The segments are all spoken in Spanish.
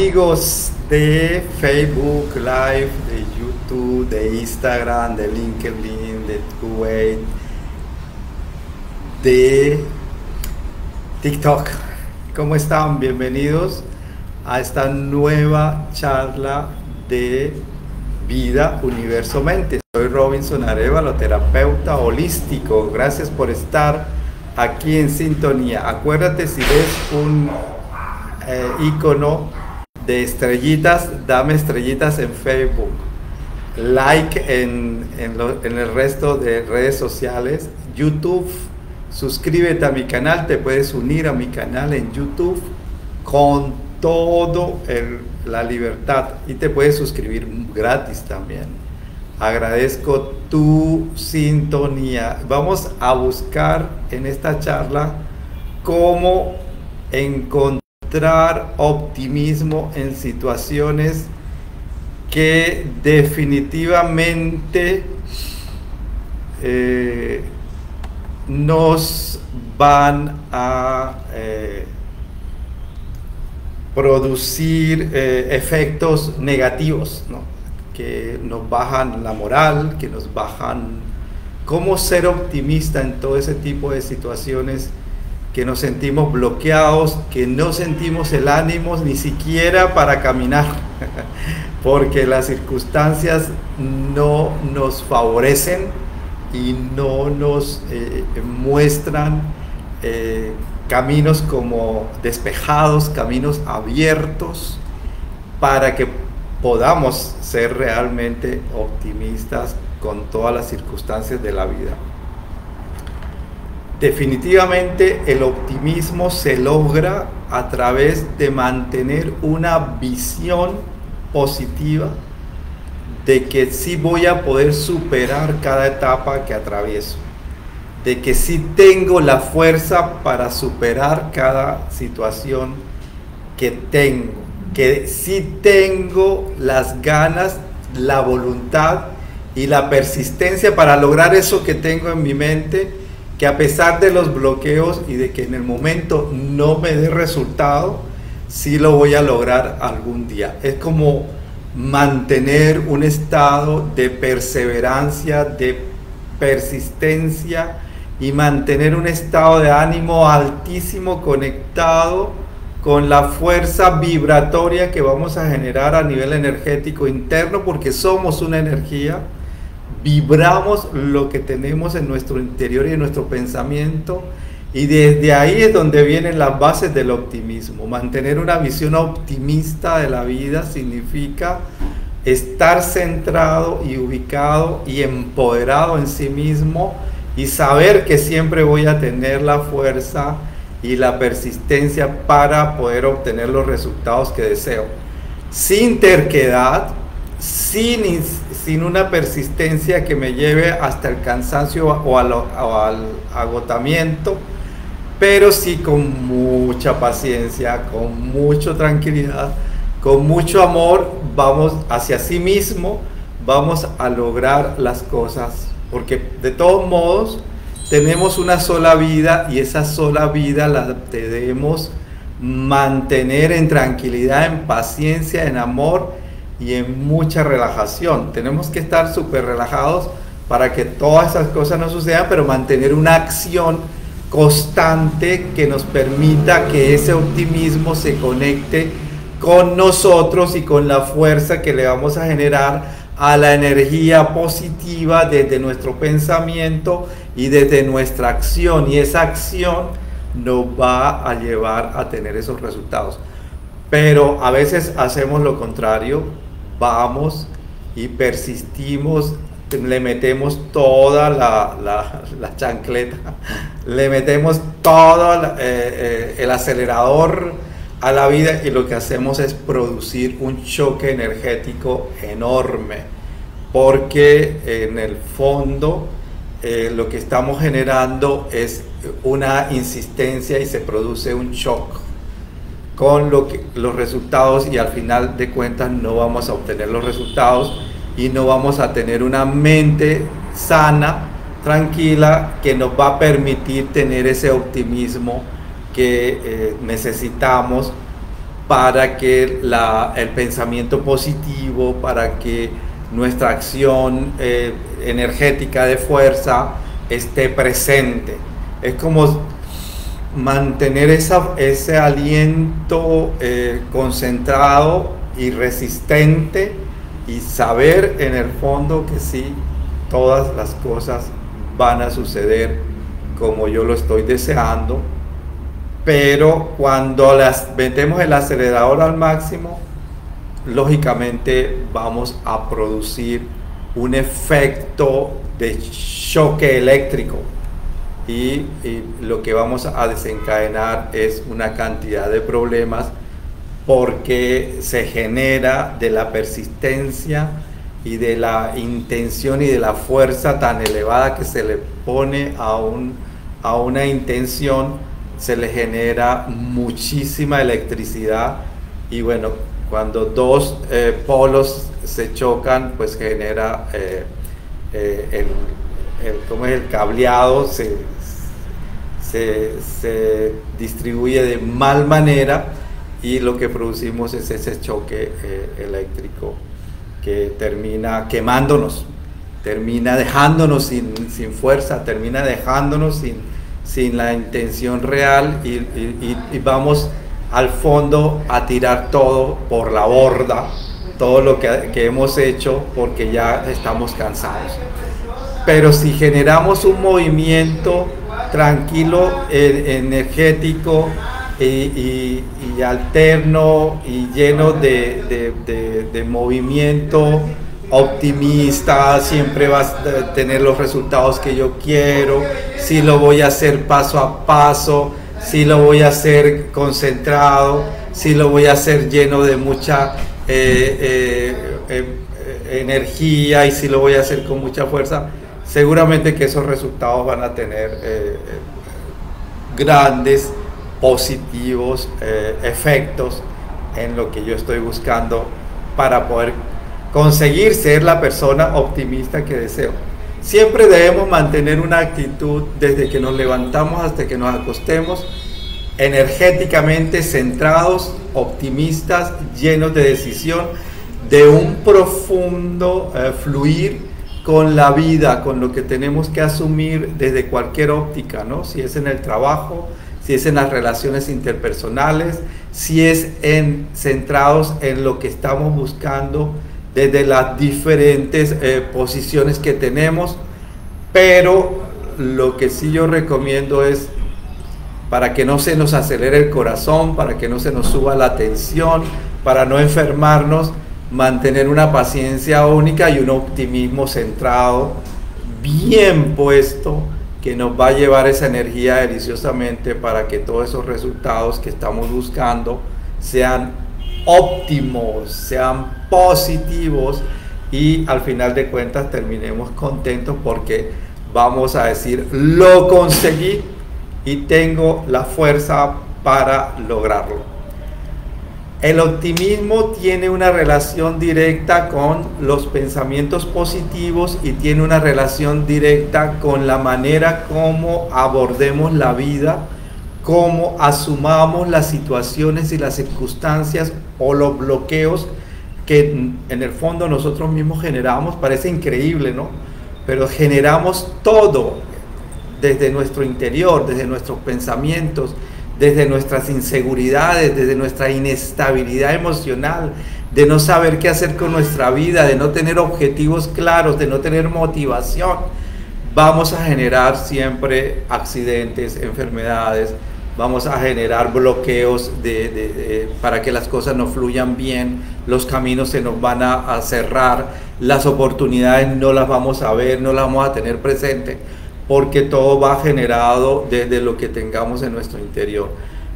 amigos de Facebook Live, de YouTube, de Instagram, de LinkedIn, de Kuwait, de TikTok. ¿Cómo están? Bienvenidos a esta nueva charla de vida, universo, mente. Soy Robinson Arevalo, terapeuta holístico. Gracias por estar aquí en sintonía. Acuérdate si ves un eh, icono de estrellitas, dame estrellitas en Facebook, like en, en, el resto de redes sociales, YouTube, suscríbete a mi canal, te puedes unir a mi canal en YouTube con todo la libertad y te puedes suscribir gratis también. Agradezco tu sintonía. Vamos a buscar en esta charla cómo encontrar optimismo en situaciones que definitivamente eh, nos van a eh, producir eh, efectos negativos, que nos bajan la moral, que nos bajan cómo ser optimista en todo ese tipo de situaciones que nos sentimos bloqueados, que no sentimos el ánimo ni siquiera para caminar, porque las circunstancias no nos favorecen y no nos eh, muestran eh, caminos como despejados, caminos abiertos, para que podamos ser realmente optimistas con todas las circunstancias de la vida. Definitivamente el optimismo se logra a través de mantener una visión positiva de que sí voy a poder superar cada etapa que atravieso, de que sí tengo la fuerza para superar cada situación que tengo, que sí tengo las ganas, la voluntad y la persistencia para lograr eso que tengo en mi mente que a pesar de los bloqueos y de que en el momento no me dé resultado, sí lo voy a lograr algún día. Es como mantener un estado de perseverancia, de persistencia y mantener un estado de ánimo altísimo conectado con la fuerza vibratoria que vamos a generar a nivel energético interno porque somos una energía vibramos lo que tenemos en nuestro interior y en nuestro pensamiento. Y desde ahí es donde vienen las bases del optimismo. Mantener una visión optimista de la vida significa estar centrado y ubicado y empoderado en sí mismo y saber que siempre voy a tener la fuerza y la persistencia para poder obtener los resultados que deseo. Sin terquedad, sin, sin una persistencia que me lleve hasta el cansancio o al, agotamiento, pero sí con mucha paciencia, con mucha tranquilidad, con mucho amor, vamos hacia sí mismo, vamos a lograr las cosas, porque de todos modos tenemos una sola vida y esa sola vida la debemos mantener en tranquilidad, en paciencia, en amor y en mucha relajación. Tenemos que estar súper relajados para que todas esas cosas no sucedan, pero mantener una acción constante que nos permita que ese optimismo se conecte con nosotros y con la fuerza que le vamos a generar a la energía positiva desde nuestro pensamiento y desde nuestra acción. Y esa acción nos va a llevar a tener esos resultados. Pero a veces hacemos lo contrario, vamos y persistimos, le metemos toda la, chancleta, le metemos todo eh, eh, el acelerador a la vida y lo que hacemos es producir un choque energético enorme, porque en el fondo eh, lo que estamos generando es una insistencia y se produce un shock con los resultados y al final de cuentas no vamos a obtener los resultados y no vamos a tener una mente sana, tranquila, que nos va a permitir tener ese optimismo que eh, necesitamos para que la, el pensamiento positivo, para que nuestra acción eh, energética de fuerza esté presente. Es como mantener ese aliento eh, concentrado y resistente y saber en el fondo que sí, todas las cosas van a suceder como yo lo estoy deseando, pero cuando las metemos el acelerador al máximo, lógicamente vamos a producir un efecto de choque eléctrico y, lo que vamos a desencadenar es una cantidad de problemas porque se genera de la persistencia y de la intención y de la fuerza tan elevada que se le pone a, un, a una intención, se le genera muchísima electricidad y bueno, cuando dos eh, polos se chocan, pues genera eh, eh, el, el, es el cableado, se, se, distribuye de mal manera y lo que producimos es ese choque eléctrico que termina quemándonos, termina dejándonos sin, fuerza, termina dejándonos sin, sin la intención real y vamos al fondo a tirar todo por la borda, todo lo que, hemos hecho porque ya estamos cansados. Pero si generamos un movimiento tranquilo, energético y, alterno y lleno de, movimiento optimista, siempre vas a tener los resultados que yo quiero, si lo voy a hacer paso a paso, si lo voy a hacer concentrado, si lo voy a hacer lleno de mucha eh, eh, eh, energía y si lo voy a hacer con mucha fuerza, seguramente que esos resultados van a tener grandes positivos efectos en lo que yo estoy buscando para poder conseguir ser la persona optimista que deseo. Siempre debemos mantener una actitud desde que nos levantamos hasta que nos acostemos, energéticamente centrados, optimistas, llenos de decisión, de un profundo eh, fluir con la vida, con lo que tenemos que asumir desde cualquier óptica, ¿no? Si es en el trabajo, si es en las relaciones interpersonales, si es en centrados en lo que estamos buscando desde las diferentes eh, posiciones que tenemos, pero lo que sí yo recomiendo es para que no se nos acelere el corazón, para que no se nos suba la tensión, para no enfermarnos, mantener una paciencia única y un optimismo centrado, bien puesto, que nos va a llevar esa energía deliciosamente para que todos esos resultados que estamos buscando sean óptimos, sean positivos y al final de cuentas terminemos contentos porque vamos a decir, lo conseguí y tengo la fuerza para lograrlo. El optimismo tiene una relación directa con los pensamientos positivos y tiene una relación directa con la manera como abordemos la vida, cómo asumamos las situaciones y las circunstancias o los bloqueos que en el fondo nosotros mismos generamos. Parece increíble, ¿no? Pero generamos todo desde nuestro interior, desde nuestros pensamientos, desde nuestras inseguridades, desde nuestra inestabilidad emocional, de no saber qué hacer con nuestra vida, de no tener objetivos claros, de no tener motivación, vamos a generar siempre accidentes, enfermedades, vamos a generar bloqueos para que las cosas no fluyan bien, los caminos se nos van a, a cerrar, las oportunidades no las vamos a ver, no las vamos a tener presente porque todo va generado desde lo que tengamos en nuestro interior.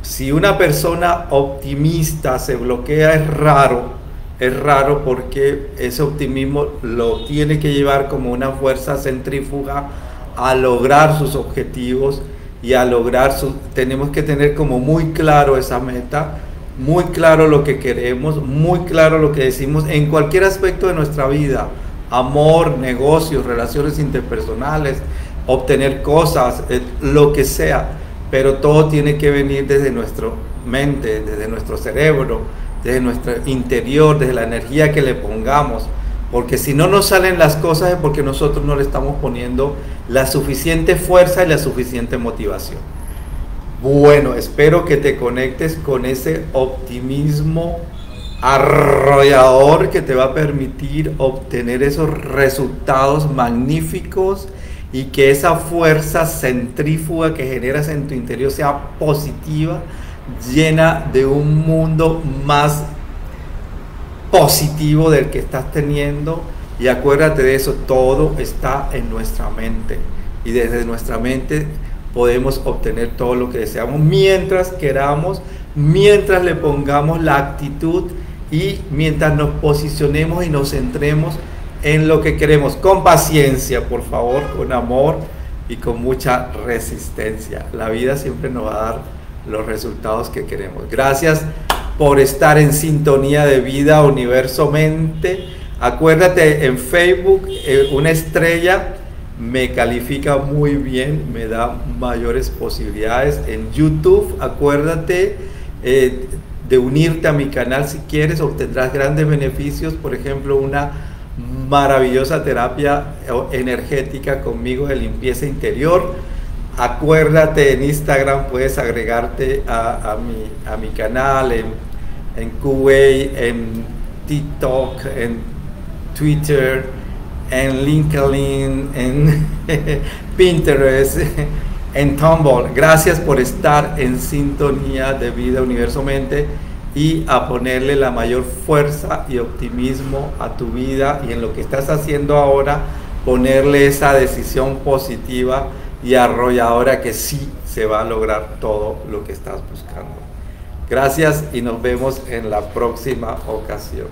Si una persona optimista se bloquea es raro, es raro porque ese optimismo lo tiene que llevar como una fuerza centrífuga a lograr sus objetivos y a lograr su, tenemos que tener como muy claro esa meta, muy claro lo que queremos, muy claro lo que decimos en cualquier aspecto de nuestra vida, amor, negocios, relaciones interpersonales, obtener cosas, eh, lo que sea, pero todo tiene que venir desde nuestro, mente, desde nuestro cerebro, desde nuestro interior, desde la energía que le pongamos. Porque si no nos salen las cosas es porque nosotros no le estamos poniendo la suficiente fuerza y la suficiente motivación. Bueno, espero que te conectes con ese optimismo arrollador que te va a permitir obtener esos resultados magníficos y que esa fuerza centrífuga que generas en tu interior sea positiva, llena de un mundo más positivo del que estás teniendo. Y acuérdate de eso, todo está en nuestra mente. Y desde nuestra mente podemos obtener todo lo que deseamos mientras queramos, mientras le pongamos la actitud y mientras nos posicionemos y nos centremos en lo que queremos, con paciencia, por favor, con amor y con mucha resistencia. La vida siempre nos va a dar los resultados que queremos. Gracias por estar en sintonía de vida Universo Mente. Acuérdate en Facebook, eh, una estrella me califica muy bien, me da mayores posibilidades. En YouTube, acuérdate eh, de unirte a mi canal si quieres, obtendrás grandes beneficios, por ejemplo, una maravillosa terapia energética conmigo de limpieza interior. Acuérdate en Instagram, puedes agregarte a, mi, a mi, canal, en, en Kuwait, en TikTok, en Twitter, en LinkedIn, en Pinterest, en Tumblr. Gracias por estar en sintonía de Vida Universo Mente y a ponerle la mayor fuerza y optimismo a tu vida y en lo que estás haciendo ahora, ponerle esa decisión positiva y arrolladora que sí se va a lograr todo lo que estás buscando. Gracias y nos vemos en la próxima ocasión.